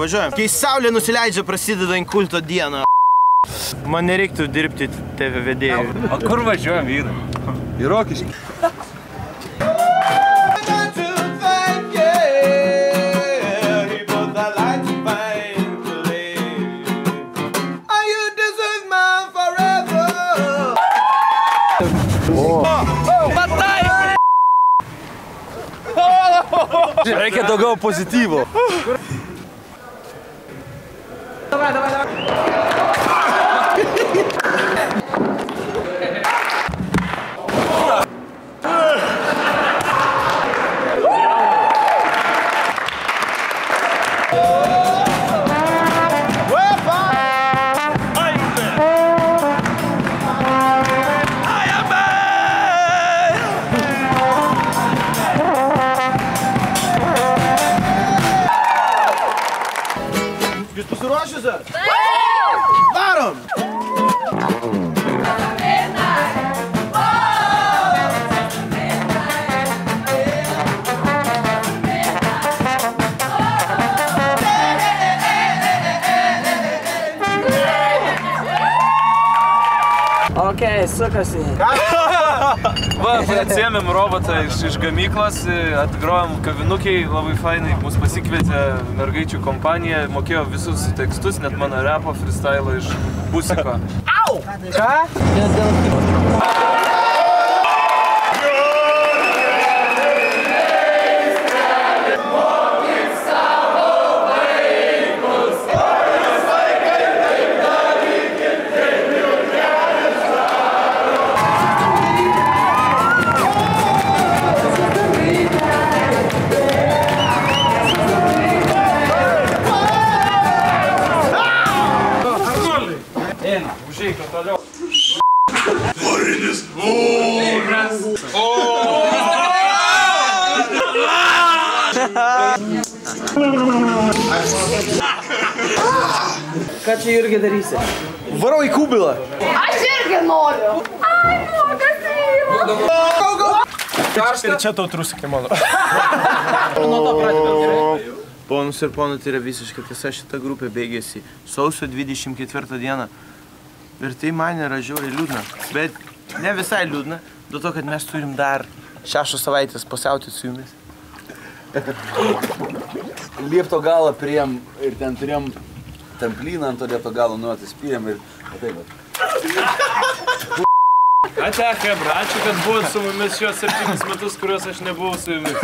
važiuojam. Kai saulė nusileidžia, prasideda inkulto diena. Man nereiktų dirbti TV vedėjų. O kur važiuojam, vyrai? Į Rokiškį. Reikia daugiau pozityvo. давай, давай, давай. Oh! us. Bottom. Okay, sucker. Va, atsiemėm robotą iš, iš gamyklos, atgrojom kavinukiai, labai fainai, mus pasikvietė mergaičių kompanija, mokėjo visus tekstus, net mano repo freestyle iš busiko. Užeik, toliau. Ką čia irgi darysi? Varau į kubilą. Aš irgi noriu. Ai, mokas Ir čia tau trusikai mano. Nuo to pradedam gerai. Ponus ir ponai, tai yra visiškai tiesa, šita grupė baigėsi sausio 24 dieną. Ir tai man yra žiauriai liūdna. Bet ne visai liūdna, dėl to, kad mes turim dar šešios savaitės pasiauti su jumis. Liepto galą priėm ir ten turėjom templyną ant to liepto galo nuotis spėjom ir taip va. Ate, Hebra, ačiū, kad buvot su mumis šios septynis metus, kuriuos aš nebuvau su jumis.